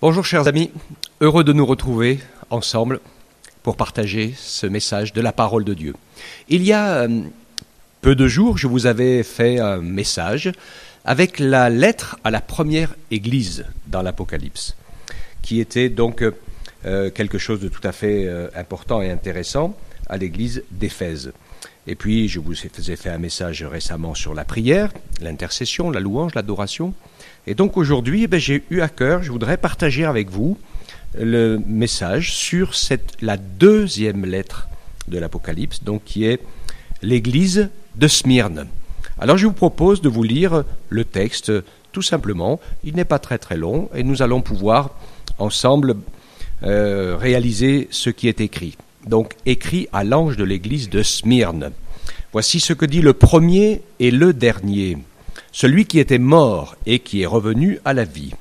Bonjour chers amis, heureux de nous retrouver ensemble pour partager ce message de la parole de Dieu. Il y a euh, peu de jours, je vous avais fait un message avec la lettre à la première église dans l'Apocalypse, qui était donc euh, quelque chose de tout à fait euh, important et intéressant à l'église d'Éphèse. Et puis, je vous ai fait un message récemment sur la prière, l'intercession, la louange, l'adoration. Et donc aujourd'hui, eh j'ai eu à cœur, je voudrais partager avec vous le message sur la deuxième lettre de l'Apocalypse, donc qui est l'église de Smyrne. Alors je vous propose de vous lire le texte tout simplement. Il n'est pas très très long et nous allons pouvoir ensemble euh, réaliser ce qui est écrit. Donc écrit à l'ange de l'église de Smyrne. Voici ce que dit le premier et le dernier celui qui était mort et qui est revenu à la vie.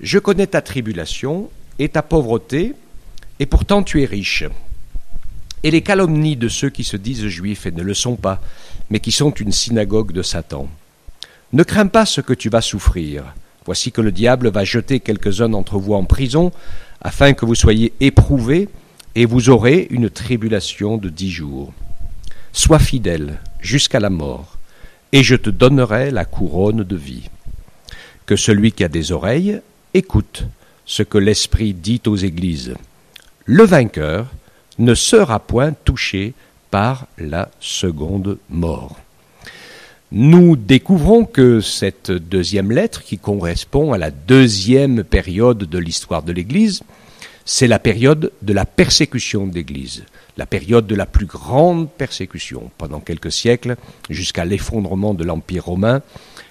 Je connais ta tribulation et ta pauvreté, et pourtant tu es riche. Et les calomnies de ceux qui se disent juifs et ne le sont pas, mais qui sont une synagogue de Satan. Ne crains pas ce que tu vas souffrir. Voici que le diable va jeter quelques-uns d'entre vous en prison, afin que vous soyez éprouvés, et vous aurez une tribulation de dix jours. Sois fidèle jusqu'à la mort, et je te donnerai la couronne de vie. Que celui qui a des oreilles écoute ce que l'Esprit dit aux églises. Le vainqueur ne sera point touché par la seconde mort. Nous découvrons que cette deuxième lettre, qui correspond à la deuxième période de l'histoire de l'Église, c'est la période de la persécution de l'Église la période de la plus grande persécution. Pendant quelques siècles, jusqu'à l'effondrement de l'Empire romain,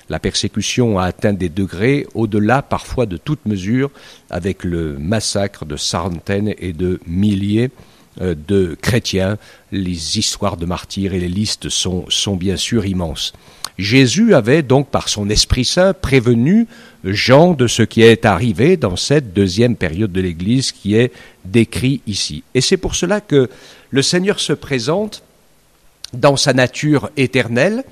la persécution a atteint des degrés au-delà parfois de toute mesure, avec le massacre de centaines et de milliers de chrétiens. Les histoires de martyrs et les listes sont, bien sûr immenses. Jésus avait donc par son Esprit Saint prévenu Jean de ce qui est arrivé dans cette deuxième période de l'Église qui est décrit ici. Et c'est pour cela que le Seigneur se présente dans sa nature éternelle,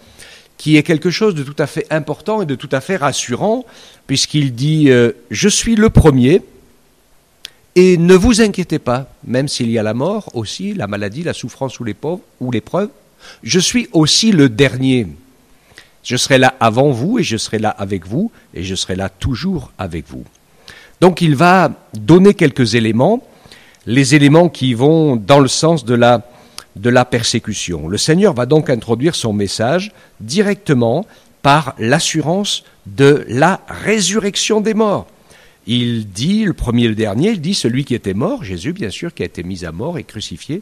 qui est quelque chose de tout à fait important et de tout à fait rassurant, puisqu'il dit euh, Je suis le premier, et ne vous inquiétez pas, même s'il y a la mort aussi, la maladie, la souffrance ou l'épreuve, je suis aussi le dernier. Je serai là avant vous et je serai là avec vous et je serai là toujours avec vous. Donc il va donner quelques éléments, les éléments qui vont dans le sens de la, de la persécution. Le Seigneur va donc introduire son message directement par l'assurance de la résurrection des morts. Il dit, le premier et le dernier, il dit celui qui était mort, Jésus bien sûr, qui a été mis à mort et crucifié,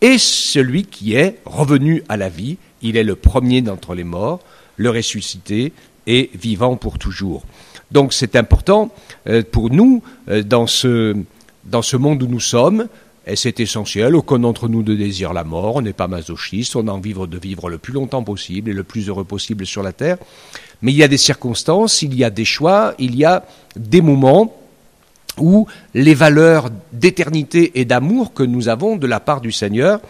et celui qui est revenu à la vie, il est le premier d'entre les morts, le ressuscité et vivant pour toujours. Donc c'est important euh, pour nous, euh, dans ce, dans ce monde où nous sommes, et c'est essentiel, aucun d'entre nous ne désire la mort, on n'est pas masochiste, on a envie de vivre le plus longtemps possible et le plus heureux possible sur la terre. Mais il y a des circonstances, il y a des choix, il y a des moments où les valeurs d'éternité et d'amour que nous avons de la part du Seigneur,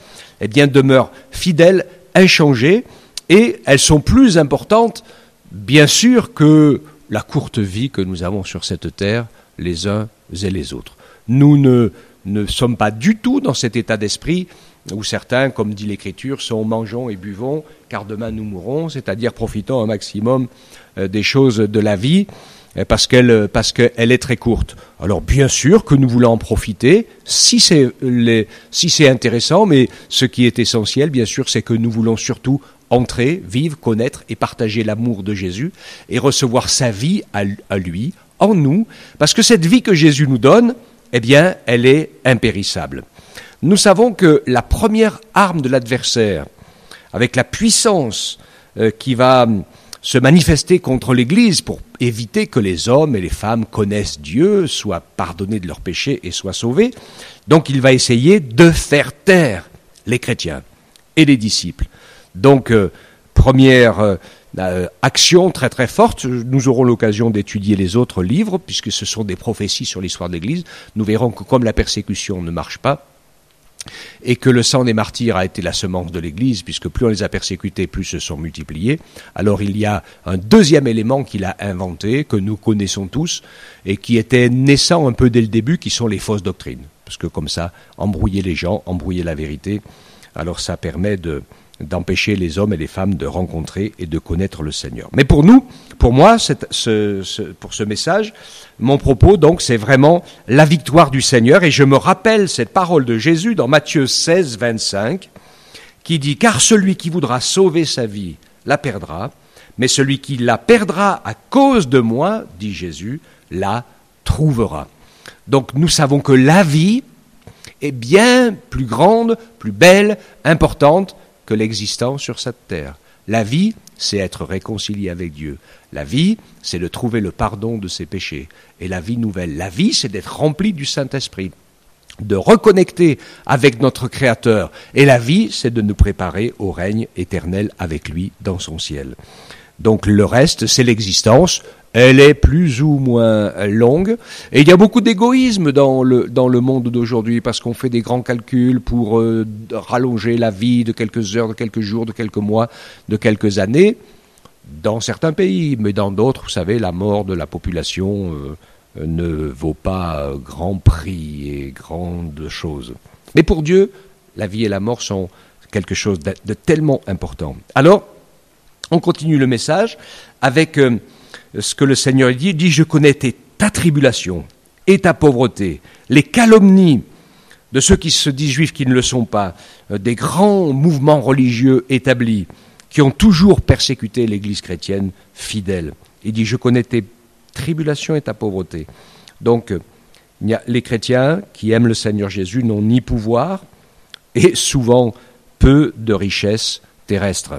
eh bien, demeurent fidèles, inchangées, et elles sont plus importantes, bien sûr, que la courte vie que nous avons sur cette terre, les uns et les autres. Nous ne, ne sommes pas du tout dans cet état d'esprit où certains, comme dit l'Écriture, sont mangeons et buvons, car demain nous mourrons, c'est-à-dire profitons un maximum euh, des choses de la vie, euh, parce qu'elle parce qu'elle est très courte. Alors bien sûr que nous voulons en profiter, si c'est si c'est intéressant, mais ce qui est essentiel, bien sûr, c'est que nous voulons surtout entrer, vivre, connaître et partager l'amour de Jésus et recevoir sa vie à, lui, en nous, parce que cette vie que Jésus nous donne, eh bien, elle est impérissable. Nous savons que la première arme de l'adversaire, avec la puissance euh, qui va se manifester contre l'Église pour éviter que les hommes et les femmes connaissent Dieu, soient pardonnés de leurs péchés et soient sauvés, donc il va essayer de faire taire les chrétiens et les disciples. Donc, euh, première euh, action très très forte, nous aurons l'occasion d'étudier les autres livres, puisque ce sont des prophéties sur l'histoire de l'Église. Nous verrons que comme la persécution ne marche pas, et que le sang des martyrs a été la semence de l'Église, puisque plus on les a persécutés, plus se sont multipliés. Alors il y a un deuxième élément qu'il a inventé, que nous connaissons tous, et qui était naissant un peu dès le début, qui sont les fausses doctrines. Parce que comme ça, embrouiller les gens, embrouiller la vérité, alors ça permet de, d'empêcher les hommes et les femmes de rencontrer et de connaître le Seigneur. Mais pour nous, pour moi, pour ce message, mon propos, donc, c'est vraiment la victoire du Seigneur. Et je me rappelle cette parole de Jésus dans Matthieu 16, 25, qui dit, Car celui qui voudra sauver sa vie la perdra, mais celui qui la perdra à cause de moi, dit Jésus, la trouvera. Donc nous savons que la vie est bien plus grande, plus belle, importante que l'existence sur cette terre. La vie, c'est être réconcilié avec Dieu. La vie, c'est de trouver le pardon de ses péchés. Et la vie nouvelle, la vie, c'est d'être rempli du Saint-Esprit, de reconnecter avec notre Créateur. Et la vie, c'est de nous préparer au règne éternel avec lui dans son ciel. Donc le reste, c'est l'existence, elle est plus ou moins longue. Et il y a beaucoup d'égoïsme dans le, dans le monde d'aujourd'hui parce qu'on fait des grands calculs pour euh, rallonger la vie de quelques heures, de quelques jours, de quelques mois, de quelques années. Dans certains pays, mais dans d'autres, vous savez, la mort de la population euh, ne vaut pas grand prix et grandes choses. Mais pour Dieu, la vie et la mort sont quelque chose de, tellement important. Alors, on continue le message avec... Euh, ce que le Seigneur dit, il dit, je connais ta tribulation et ta pauvreté, les calomnies de ceux qui se disent juifs qui ne le sont pas, euh, des grands mouvements religieux établis qui ont toujours persécuté l'Église chrétienne fidèle. Il dit, je connais tes tribulations et ta pauvreté. Donc, les chrétiens qui aiment le Seigneur Jésus n'ont ni pouvoir et souvent peu de richesses terrestres.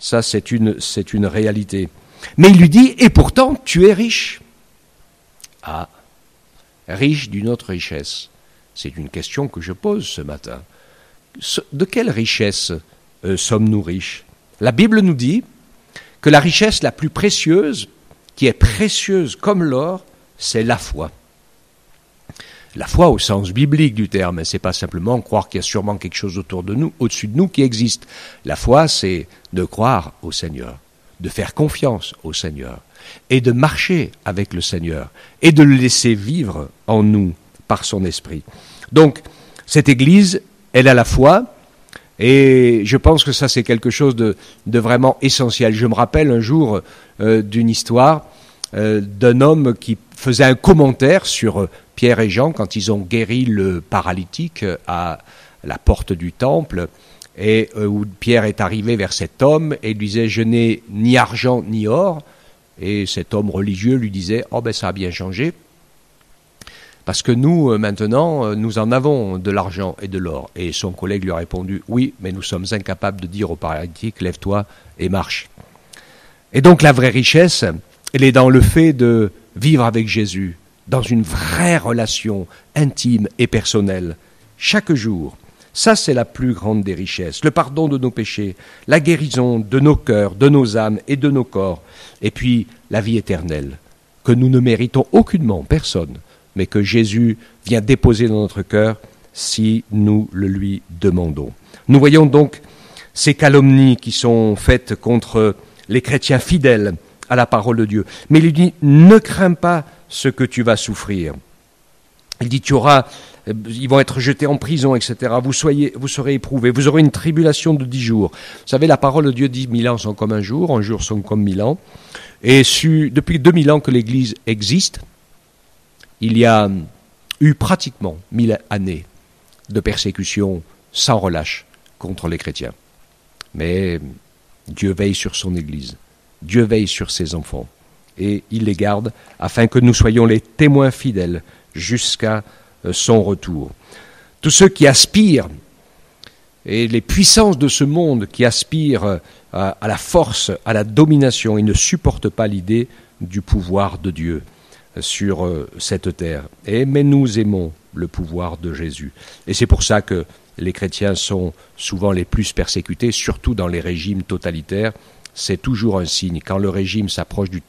Ça, c'est une, réalité. Mais il lui dit, et pourtant tu es riche. Ah, riche d'une autre richesse. C'est une question que je pose ce matin. De quelle richesse euh, sommes-nous riches? La Bible nous dit que la richesse la plus précieuse, qui est précieuse comme l'or, c'est la foi. La foi au sens biblique du terme, c'est pas simplement croire qu'il y a sûrement quelque chose autour de nous, au-dessus de nous qui existe. La foi, c'est de croire au Seigneur de faire confiance au Seigneur et de marcher avec le Seigneur et de le laisser vivre en nous par son esprit. Donc, cette Église, elle a la foi, et je pense que ça c'est quelque chose de, vraiment essentiel. Je me rappelle un jour euh, d'une histoire euh, d'un homme qui faisait un commentaire sur Pierre et Jean quand ils ont guéri le paralytique à la porte du temple et euh, où Pierre est arrivé vers cet homme et lui disait Je n'ai ni argent ni or. Et cet homme religieux lui disait Oh ben ça a bien changé. Parce que nous, euh, maintenant, euh, nous en avons de l'argent et de l'or. Et son collègue lui a répondu Oui, mais nous sommes incapables de dire au paralytique Lève-toi et marche. Et donc la vraie richesse, elle est dans le fait de vivre avec Jésus, dans une vraie relation intime et personnelle, chaque jour ça, c'est la plus grande des richesses. Le pardon de nos péchés, la guérison de nos cœurs, de nos âmes et de nos corps. Et puis, la vie éternelle, que nous ne méritons aucunement, personne, mais que Jésus vient déposer dans notre cœur si nous le lui demandons. Nous voyons donc ces calomnies qui sont faites contre les chrétiens fidèles à la parole de Dieu. Mais il dit, ne crains pas ce que tu vas souffrir. Il dit, tu auras ils vont être jetés en prison, etc. Vous, serez éprouvés, vous aurez une tribulation de dix jours. Vous savez, la parole de Dieu dit mille ans sont comme un jour, un jour sont comme mille ans. Et depuis deux mille ans que l'Église existe, il y a eu pratiquement mille années de persécution sans relâche contre les chrétiens. Mais Dieu veille sur son Église, Dieu veille sur ses enfants, et il les garde afin que nous soyons les témoins fidèles jusqu'à euh, son retour. Tous ceux qui aspirent, et les puissances de ce monde qui aspirent euh, à, la force, à la domination, ils ne supportent pas l'idée du pouvoir de Dieu sur euh, cette terre. Et, mais nous aimons le pouvoir de Jésus. Et c'est pour ça que les chrétiens sont souvent les plus persécutés, surtout dans les régimes totalitaires. C'est toujours un signe. Quand le régime s'approche du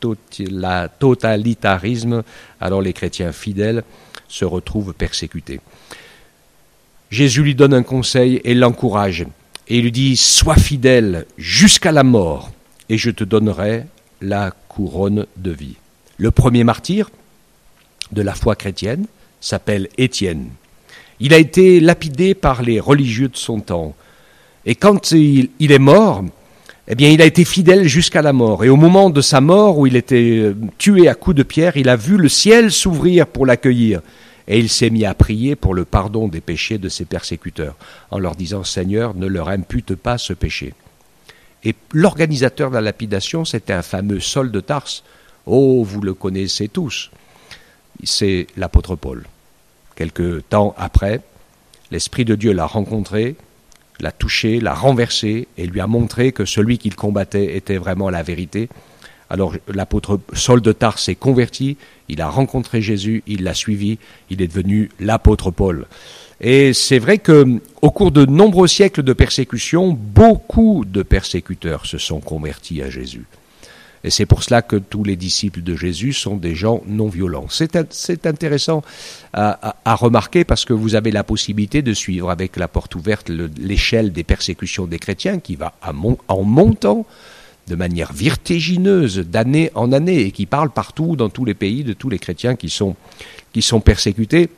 totalitarisme, alors les chrétiens fidèles se retrouvent persécutés. Jésus lui donne un conseil et l'encourage. Et il lui dit, sois fidèle jusqu'à la mort, et je te donnerai la couronne de vie. Le premier martyr de la foi chrétienne s'appelle Étienne. Il a été lapidé par les religieux de son temps. Et quand il, est mort, eh bien, il a été fidèle jusqu'à la mort. Et au moment de sa mort, où il était euh, tué à coups de pierre, il a vu le ciel s'ouvrir pour l'accueillir. Et il s'est mis à prier pour le pardon des péchés de ses persécuteurs, en leur disant Seigneur, ne leur impute pas ce péché. Et l'organisateur de la lapidation, c'était un fameux Saul de Tarse. Oh, vous le connaissez tous. C'est l'apôtre Paul. Quelque temps après, l'Esprit de Dieu l'a rencontré, l'a touché, l'a renversé et lui a montré que celui qu'il combattait était vraiment la vérité. Alors l'apôtre Saul de Tarse s'est converti, il a rencontré Jésus, il l'a suivi, il est devenu l'apôtre Paul. Et c'est vrai que au cours de nombreux siècles de persécution, beaucoup de persécuteurs se sont convertis à Jésus. Et c'est pour cela que tous les disciples de Jésus sont des gens non violents. C'est intéressant à, remarquer parce que vous avez la possibilité de suivre avec la porte ouverte l'échelle des persécutions des chrétiens qui va en montant de manière vertigineuse d'année en année et qui parle partout dans tous les pays de tous les chrétiens qui sont, qui sont persécutés.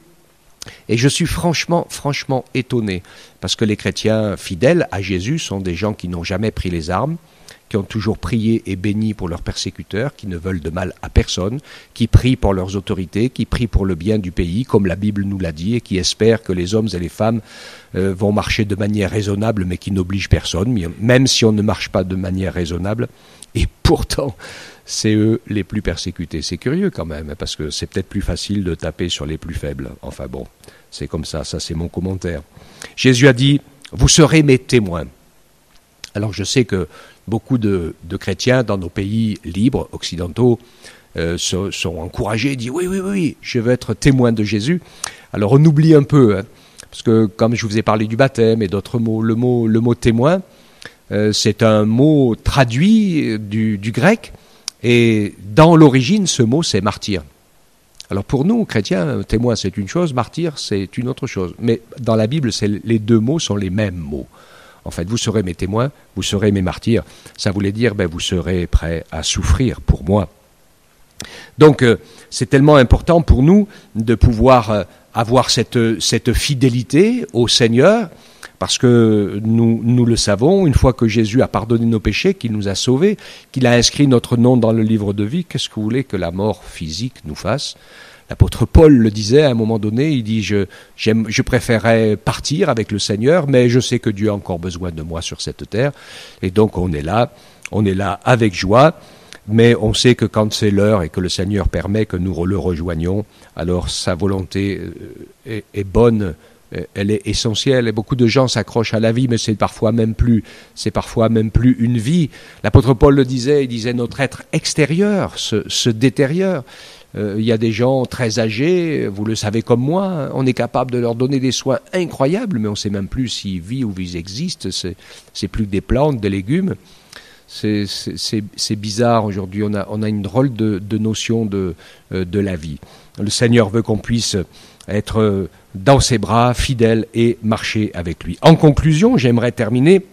Et je suis franchement, franchement étonné parce que les chrétiens fidèles à Jésus sont des gens qui n'ont jamais pris les armes, qui ont toujours prié et béni pour leurs persécuteurs, qui ne veulent de mal à personne, qui prient pour leurs autorités, qui prient pour le bien du pays, comme la Bible nous l'a dit, et qui espèrent que les hommes et les femmes euh, vont marcher de manière raisonnable, mais qui n'obligent personne, même si on ne marche pas de manière raisonnable. Et pourtant, c'est eux les plus persécutés. C'est curieux quand même, parce que c'est peut-être plus facile de taper sur les plus faibles. Enfin bon, c'est comme ça, ça c'est mon commentaire. Jésus a dit, vous serez mes témoins. Alors je sais que beaucoup de, chrétiens dans nos pays libres, occidentaux, euh, sont, encouragés, disent oui, oui, oui, je veux être témoin de Jésus. Alors on oublie un peu, hein, parce que comme je vous ai parlé du baptême et d'autres mots, le mot, témoin, euh, c'est un mot traduit du, du grec, et dans l'origine, ce mot, c'est martyr. Alors pour nous, chrétiens, témoin, c'est une chose, martyr, c'est une autre chose. Mais dans la Bible, les deux mots sont les mêmes mots. En fait, vous serez mes témoins, vous serez mes martyrs. Ça voulait dire, ben, vous serez prêts à souffrir pour moi. Donc, euh, c'est tellement important pour nous de pouvoir euh, avoir cette, fidélité au Seigneur, parce que nous le savons, une fois que Jésus a pardonné nos péchés, qu'il nous a sauvés, qu'il a inscrit notre nom dans le livre de vie, qu'est-ce que vous voulez que la mort physique nous fasse? L'apôtre Paul le disait à un moment donné, il dit je, je préférerais partir avec le Seigneur, mais je sais que Dieu a encore besoin de moi sur cette terre. Et donc on est là, on est là avec joie, mais on sait que quand c'est l'heure et que le Seigneur permet que nous le rejoignions, alors sa volonté euh, est, bonne, euh, elle est essentielle. Et beaucoup de gens s'accrochent à la vie, mais c'est parfois même plus, c'est parfois même plus une vie. L'apôtre Paul le disait, il disait notre être extérieur se détériore. Euh, il y a des gens très âgés, vous le savez comme moi, on est capable de leur donner des soins incroyables, mais on ne sait même plus s'ils vivent ou ils existent. C'est plus que des plantes, des légumes. C'est bizarre aujourd'hui. On a, une drôle de, notion de, euh, de, la vie. Le Seigneur veut qu'on puisse être dans ses bras, fidèles et marcher avec lui. En conclusion, j'aimerais terminer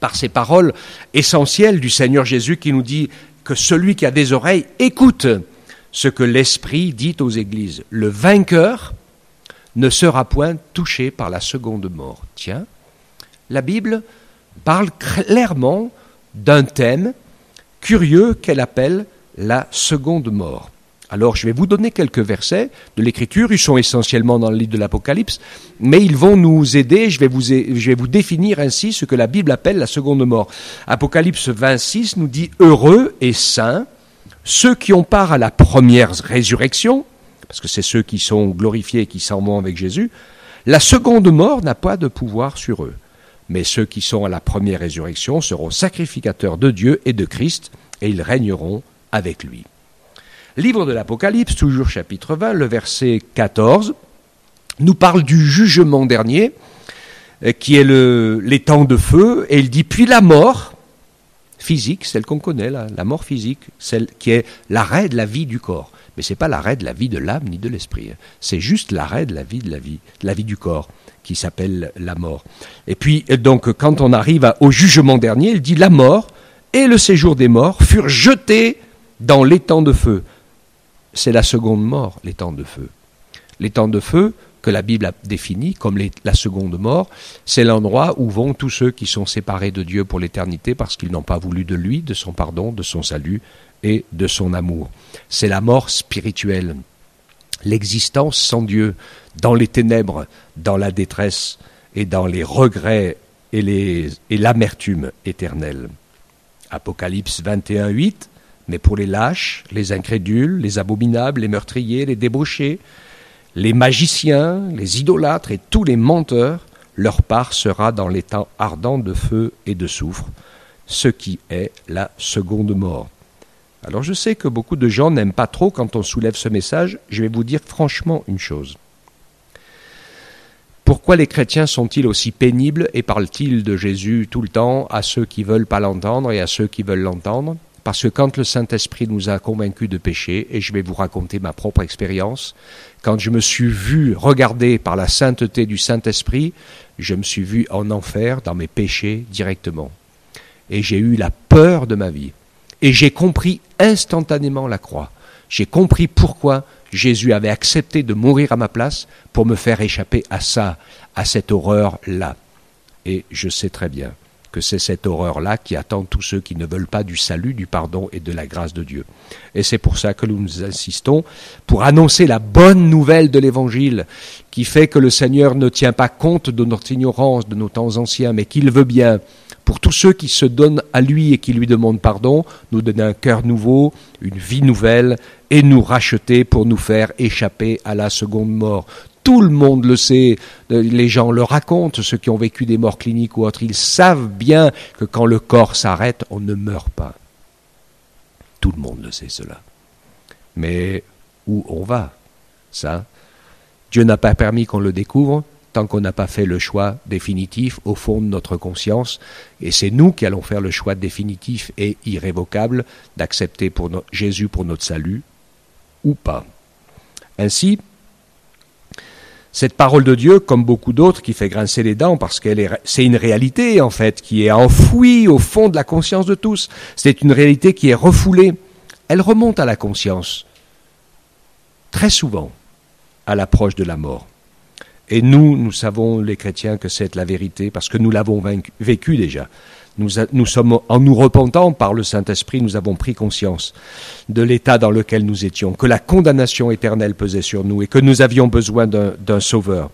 par ces paroles essentielles du Seigneur Jésus qui nous dit que celui qui a des oreilles écoute ce que l'Esprit dit aux églises. Le vainqueur ne sera point touché par la seconde mort. Tiens, la Bible parle clairement d'un thème curieux qu'elle appelle la seconde mort. Alors je vais vous donner quelques versets de l'Écriture, ils sont essentiellement dans le livre de l'Apocalypse, mais ils vont nous aider, je vais, vous, définir ainsi ce que la Bible appelle la seconde mort. Apocalypse 26 nous dit Heureux et saints ceux qui ont part à la première résurrection, parce que c'est ceux qui sont glorifiés et qui s'en vont avec Jésus, la seconde mort n'a pas de pouvoir sur eux. Mais ceux qui sont à la première résurrection seront sacrificateurs de Dieu et de Christ, et ils régneront avec lui. Livre de l'Apocalypse, toujours chapitre 20, le verset 14, nous parle du jugement dernier, euh, qui est le, les temps de feu, et il dit, puis la mort physique, celle qu'on connaît, la, la mort physique, celle qui est l'arrêt de la vie du corps. Mais c'est pas l'arrêt de la vie de l'âme ni de l'esprit. Hein. C'est juste l'arrêt de la vie de la vie, de la vie du corps qui s'appelle la mort. Et puis donc quand on arrive au jugement dernier, il dit la mort et le séjour des morts furent jetés dans l'étang de feu. C'est la seconde mort, l'étang de feu. L'étang de feu, que la Bible a défini comme la seconde mort, c'est l'endroit où vont tous ceux qui sont séparés de Dieu pour l'éternité parce qu'ils n'ont pas voulu de lui, de son pardon, de son salut et de son amour. C'est la mort spirituelle, l'existence sans Dieu, dans les ténèbres, dans la détresse et dans les regrets et l'amertume éternelle. Apocalypse 21, 8, mais pour les lâches, les incrédules, les abominables, les meurtriers, les débauchés, les magiciens, les idolâtres et tous les menteurs, leur part sera dans l'état ardent de feu et de soufre, ce qui est la seconde mort. Alors je sais que beaucoup de gens n'aiment pas trop quand on soulève ce message, je vais vous dire franchement une chose. Pourquoi les chrétiens sont-ils aussi pénibles et parlent-ils de Jésus tout le temps à ceux qui veulent pas l'entendre et à ceux qui veulent l'entendre? Parce que quand le Saint-Esprit nous a convaincus de péché, et je vais vous raconter ma propre expérience, quand je me suis vu regardé par la sainteté du Saint-Esprit, je me suis vu en enfer dans mes péchés directement. Et j'ai eu la peur de ma vie. Et j'ai compris instantanément la croix. J'ai compris pourquoi Jésus avait accepté de mourir à ma place pour me faire échapper à ça, à cette horreur-là. Et je sais très bien que c'est cette horreur-là qui attend tous ceux qui ne veulent pas du salut, du pardon et de la grâce de Dieu. Et c'est pour ça que nous insistons pour annoncer la bonne nouvelle de l'Évangile, qui fait que le Seigneur ne tient pas compte de notre ignorance, de nos temps anciens, mais qu'il veut bien, pour tous ceux qui se donnent à lui et qui lui demandent pardon, nous donner un cœur nouveau, une vie nouvelle, et nous racheter pour nous faire échapper à la seconde mort tout le monde le sait, euh, les gens le racontent, ceux qui ont vécu des morts cliniques ou autres, ils savent bien que quand le corps s'arrête, on ne meurt pas. Tout le monde le sait cela. Mais où on va Ça, Dieu n'a pas permis qu'on le découvre tant qu'on n'a pas fait le choix définitif au fond de notre conscience, et c'est nous qui allons faire le choix définitif et irrévocable d'accepter Jésus pour notre salut ou pas. Ainsi, cette parole de Dieu, comme beaucoup d'autres, qui fait grincer les dents parce qu'elle est, c'est une réalité, en fait, qui est enfouie au fond de la conscience de tous. C'est une réalité qui est refoulée. Elle remonte à la conscience, très souvent, à l'approche de la mort. Et nous, nous savons, les chrétiens, que c'est la vérité parce que nous l'avons vécu déjà. Nous, sommes, en nous repentant par le Saint-Esprit, nous avons pris conscience de l'état dans lequel nous étions, que la condamnation éternelle pesait sur nous et que nous avions besoin d'un sauveur.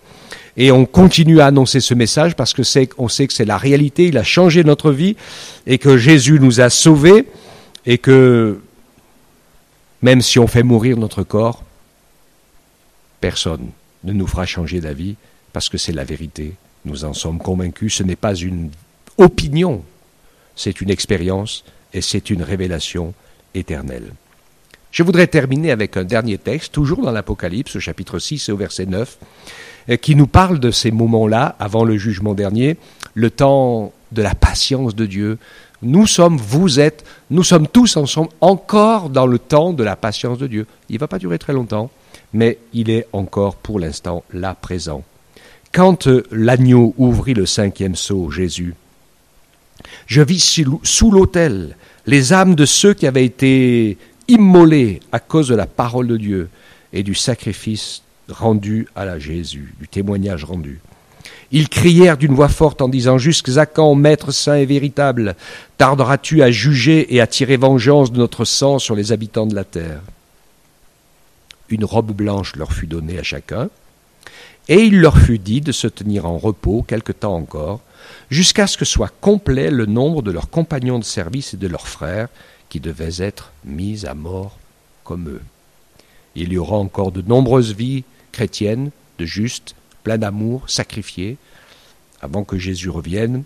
Et on continue à annoncer ce message parce que on sait que c'est la réalité, il a changé notre vie et que Jésus nous a sauvés et que même si on fait mourir notre corps, personne ne nous fera changer d'avis parce que c'est la vérité. Nous en sommes convaincus, ce n'est pas une opinion, c'est une expérience et c'est une révélation éternelle. Je voudrais terminer avec un dernier texte, toujours dans l'Apocalypse, au chapitre 6 et au verset 9, euh, qui nous parle de ces moments-là, avant le jugement dernier, le temps de la patience de Dieu. Nous sommes, vous êtes, nous sommes tous ensemble encore dans le temps de la patience de Dieu. Il ne va pas durer très longtemps, mais il est encore pour l'instant là présent. Quand euh, l'agneau ouvrit le cinquième sceau, Jésus, je vis sous l'autel les âmes de ceux qui avaient été immolés à cause de la parole de Dieu et du sacrifice rendu à la Jésus, du témoignage rendu. Ils crièrent d'une voix forte en disant Jusqu'à quand, Maître saint et véritable, tarderas-tu à juger et à tirer vengeance de notre sang sur les habitants de la terre? Une robe blanche leur fut donnée à chacun, et il leur fut dit de se tenir en repos quelque temps encore, jusqu'à ce que soit complet le nombre de leurs compagnons de service et de leurs frères qui devaient être mis à mort comme eux. Il y aura encore de nombreuses vies chrétiennes, de justes, pleins d'amour, sacrifiées, avant que Jésus revienne.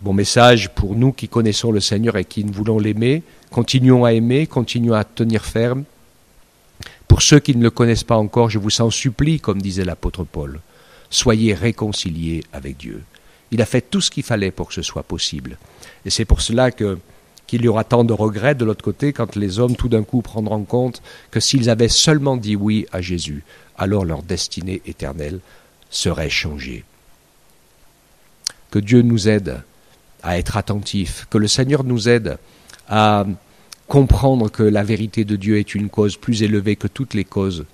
Bon message pour nous qui connaissons le Seigneur et qui voulons l'aimer, continuons à aimer, continuons à tenir ferme. Pour ceux qui ne le connaissent pas encore, je vous en supplie, comme disait l'apôtre Paul, soyez réconciliés avec Dieu. Il a fait tout ce qu'il fallait pour que ce soit possible. Et c'est pour cela qu'il y aura tant de regrets de l'autre côté quand les hommes tout d'un coup prendront compte que s'ils avaient seulement dit oui à Jésus, alors leur destinée éternelle serait changée. Que Dieu nous aide à être attentifs, que le Seigneur nous aide à comprendre que la vérité de Dieu est une cause plus élevée que toutes les causes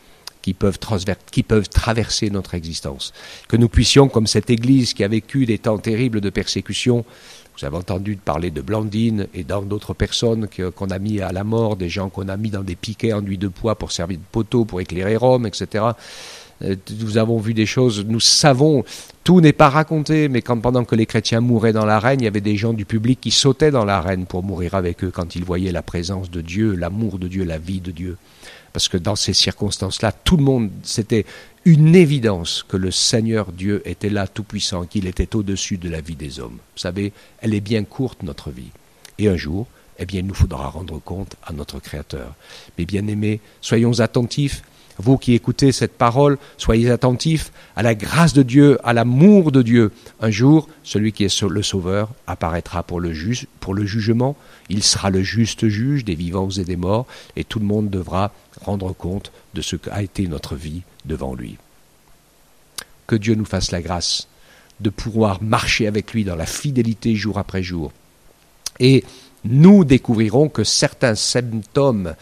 qui peuvent, traverser notre existence. Que nous puissions, comme cette Église qui a vécu des temps terribles de persécution, vous avez entendu parler de Blandine et d'autres personnes qu'on a mis à la mort, des gens qu'on a mis dans des piquets enduits de poids pour servir de poteau, pour éclairer Rome, etc. Euh, nous avons vu des choses, nous savons, tout n'est pas raconté, mais quand pendant que les chrétiens mouraient dans l'arène, il y avait des gens du public qui sautaient dans l'arène pour mourir avec eux quand ils voyaient la présence de Dieu, l'amour de Dieu, la vie de Dieu. Parce que dans ces circonstances-là, tout le monde, c'était une évidence que le Seigneur Dieu était là tout-puissant, qu'il était au-dessus de la vie des hommes. Vous savez, elle est bien courte, notre vie. Et un jour, eh bien, il nous faudra rendre compte à notre Créateur. Mais bien aimés, soyons attentifs vous qui écoutez cette parole, soyez attentifs à la grâce de Dieu, à l'amour de Dieu. Un jour, celui qui est le Sauveur apparaîtra pour le, pour le jugement. Il sera le juste juge des vivants et des morts, et tout le monde devra rendre compte de ce qu'a été notre vie devant lui. Que Dieu nous fasse la grâce de pouvoir marcher avec lui dans la fidélité jour après jour. Et nous découvrirons que certains symptômes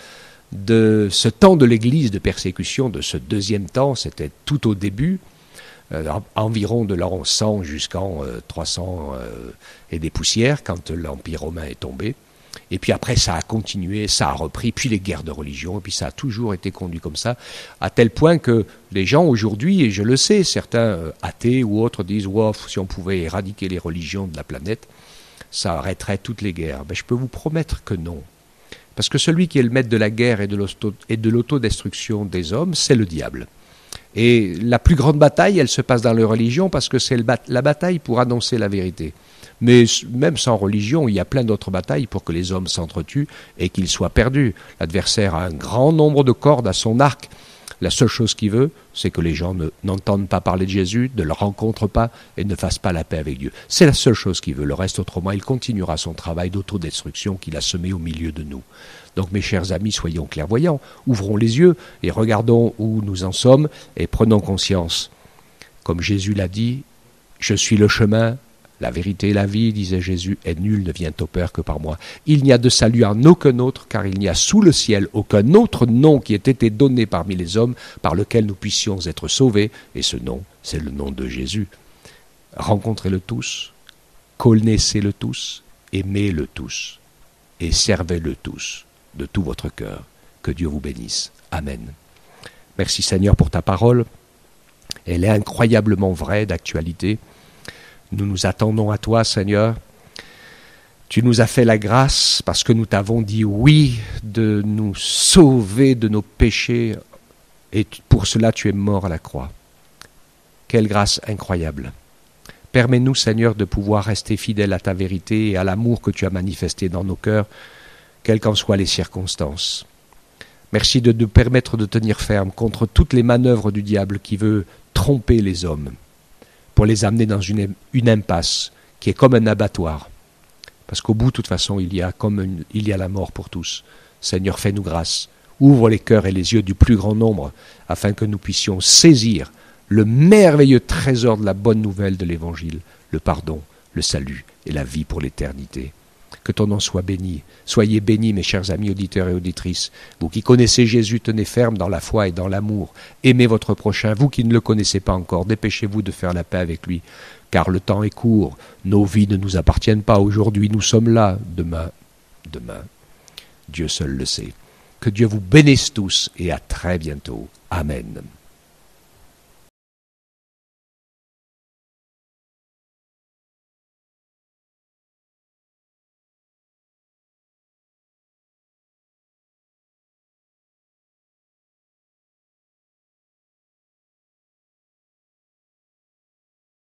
de ce temps de l'Église de persécution, de ce deuxième temps, c'était tout au début, euh, environ de l'an 100 jusqu'en 300 euh, euh, et des poussières, quand l'Empire romain est tombé. Et puis après, ça a continué, ça a repris, puis les guerres de religion, et puis ça a toujours été conduit comme ça, à tel point que les gens aujourd'hui, et je le sais, certains athées ou autres disent, wow, si on pouvait éradiquer les religions de la planète, ça arrêterait toutes les guerres. Ben, je peux vous promettre que non. Parce que celui qui est le maître de la guerre et de l'autodestruction des hommes, c'est le diable. Et la plus grande bataille, elle se passe dans les religions parce que c'est la bataille pour annoncer la vérité. Mais même sans religion, il y a plein d'autres batailles pour que les hommes s'entretuent et qu'ils soient perdus. L'adversaire a un grand nombre de cordes à son arc la seule chose qu'il veut, c'est que les gens n'entendent pas parler de Jésus, ne le rencontrent pas et ne fassent pas la paix avec Dieu. C'est la seule chose qu'il veut. Le reste, autrement, il continuera son travail d'autodestruction qu'il a semé au milieu de nous. Donc, mes chers amis, soyons clairvoyants, ouvrons les yeux et regardons où nous en sommes et prenons conscience. Comme Jésus l'a dit, je suis le chemin, la vérité et la vie, disait Jésus, et nul ne vient au Père que par moi. Il n'y a de salut en aucun autre, car il n'y a sous le ciel aucun autre nom qui ait été donné parmi les hommes par lequel nous puissions être sauvés, et ce nom, c'est le nom de Jésus. Rencontrez-le tous, connaissez-le tous, aimez-le tous, et servez-le tous de tout votre cœur. Que Dieu vous bénisse. Amen. Merci Seigneur pour ta parole. Elle est incroyablement vraie, d'actualité. Nous nous attendons à toi, Seigneur. Tu nous as fait la grâce parce que nous t'avons dit oui de nous sauver de nos péchés et pour cela tu es mort à la croix. Quelle grâce incroyable. Permets-nous, Seigneur, de pouvoir rester fidèles à ta vérité et à l'amour que tu as manifesté dans nos cœurs, quelles qu'en soient les circonstances. Merci de nous permettre de tenir ferme contre toutes les manœuvres du diable qui veut tromper les hommes pour les amener dans une, impasse qui est comme un abattoir. Parce qu'au bout, de toute façon, il y a comme il y a la mort pour tous. Seigneur, fais-nous grâce. Ouvre les cœurs et les yeux du plus grand nombre, afin que nous puissions saisir le merveilleux trésor de la bonne nouvelle de l'Évangile, le pardon, le salut et la vie pour l'éternité. Que ton nom soit béni. Soyez bénis, mes chers amis auditeurs et auditrices. Vous qui connaissez Jésus, tenez ferme dans la foi et dans l'amour. Aimez votre prochain. Vous qui ne le connaissez pas encore, dépêchez-vous de faire la paix avec lui. Car le temps est court. Nos vies ne nous appartiennent pas. Aujourd'hui, nous sommes là. Demain, demain. Dieu seul le sait. Que Dieu vous bénisse tous et à très bientôt. Amen.